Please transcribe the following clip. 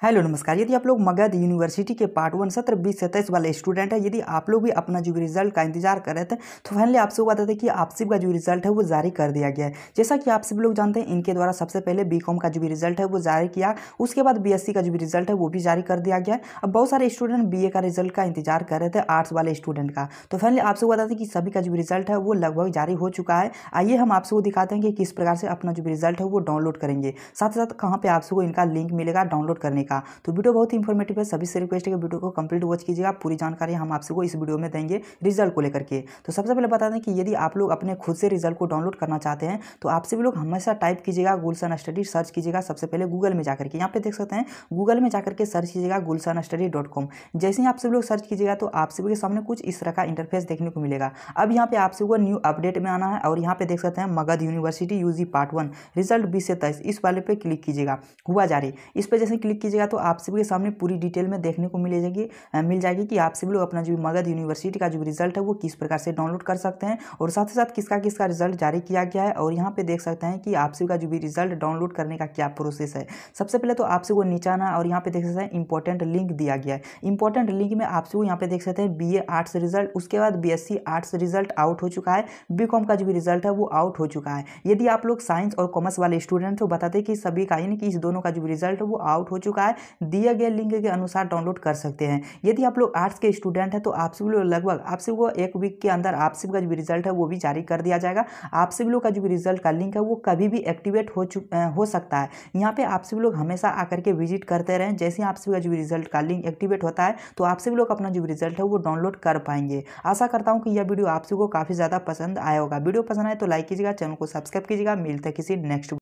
Hello, नमस्कार। यदि आप लोग मगध यूनिवर्सिटी के पार्ट वन, सत्र बीस, सत्ताईस वाले स्टूडेंट हैं, यदि आप लोग भी अपना जो रिज़ल्ट का इंतज़ार कर रहे थे तो फाइनली आपसे वो बता दें कि आप का जो रिज़ल्ट है वो जारी कर दिया गया है। जैसा कि आप सब लोग जानते हैं, इनके द्वारा सबसे पहले बी का जो भी रिज़ल्ट है वो जारी किया, उसके बाद बीएससी का जो भी रिज़ल्ट है वो भी जारी कर दिया गया अब बहुत सारे स्टूडेंट बीए का रिज़ल्ट का इंतज़ार कर रहे थे, आर्ट्स वाले स्टूडेंट का। तो फाइनली आपसे बता दें कि सभी का जो रिज़ल्ट है वो लगभग जारी हो चुका है। आइए हम आपसे वो दिखाते हैं कि किस प्रकार से अपना जो रिज़ल्ट है वो डाउनलोड करेंगे। साथ ही साथ कहाँ पे आपसे इनका लिंक मिलेगा, डाउनलोड करने का। तो वीडियो बहुत ही इन्फॉर्मेटिव है। सभी से रिक्वेस्ट है कि वीडियो को कंप्लीट वॉच कीजिएगा। पूरी जानकारी हम आपसे को इस वीडियो में देंगे रिज़ल्ट को लेकर के। तो सबसे पहले बता दें कि यदि आप लोग अपने खुद से रिज़ल्ट को डाउनलोड करना चाहते हैं तो आपसे भी लोग हमेशा टाइप कीजिएगा गुलशन स्टडी सर्च कीजिएगा। सबसे पहले गूगल में जाकर के, यहाँ पे देख सकते हैं गूगल में जाकर के सर्च कीजिएगा गुलशन स्टडी डॉट कॉम जैसे ही आप सभी लोग सर्च कीजिएगा तो आप सभी के सामने कुछ इस तरह का इंटरफेस देखने को मिलेगा। अब यहाँ पे आप सभी को न्यू अपडेट में आना है और यहाँ पे देख सकते हैं Magadh university UG part one result बीस से तेईस, इस वाले पे क्लिक कीजिएगा। हुआ जारी। इस पर जैसे क्लिक कीजिएगा तो आप सभी के सामने पूरी डिटेल में देखने को मिल जाएगी मिल जाएगी कि आप सभी लोग अपना जो मगध यूनिवर्सिटी का जो रिज़ल्ट है वो किस प्रकार से डाउनलोड कर सकते हैं और साथ ही साथ किसका किसका रिज़ल्ट जारी किया गया है और यहाँ पे देख सकते हैं कि आप सभी का जो भी रिज़ल्ट डाउनलोड करने का क्या प्रोसेस है। सबसे पहले तो आप सभी को और यहाँ पे देख सकते हैं इंपॉर्टेंट लिंक दिया गया है। इंपॉर्टेंट लिंक में आप सभी यहाँ पे देख सकते हैं बी आर्ट्स रिज़ल्ट, उसके बाद बीएससी आर्ट्स रिज़ल्ट आउट हो चुका है बी का जो भी रिज़ल्ट है वो आउट हो चुका है। यदि आप लोग साइंस और कॉमर्स वाले स्टूडेंट तो बताते कि सभी का यानी कि इस दोनों का जो रिज़ल्ट है वो आउट हो चुका है दिए गए लिंक के अनुसार डाउनलोड कर सकते हैं। यदि आप लोग आर्ट्स के स्टूडेंट हैं तो आप सभी लोग लगभग, आप सभी को एक वीक के अंदर, आप सभी का जो रिज़ल्ट है, वो भी जारी कर दिया जाएगा। आप सभी लोग का जो रिज़ल्ट का लिंक है, वो कभी भी एक्टिवेट हो चुक हो सकता है। यहाँ पे आप सभी लोग हमेशा आकर के विज़िट करते रहें। जैसे आप सभी का जो रिज़ल्ट का लिंक एक्टिवेट होता है तो आप सभी लोग अपना जो रिज़ल्ट है, वो डाउनलोड कर पाएँगे। आशा करता हूँ कि यह वीडियो आप सभी को काफ़ी ज़्यादा पसंद आया होगा। वीडियो पसंद आए तो लाइक कीजिएगा, चैनल को सब्सक्राइब कीजिएगा। मिलते किसी नेक्स्ट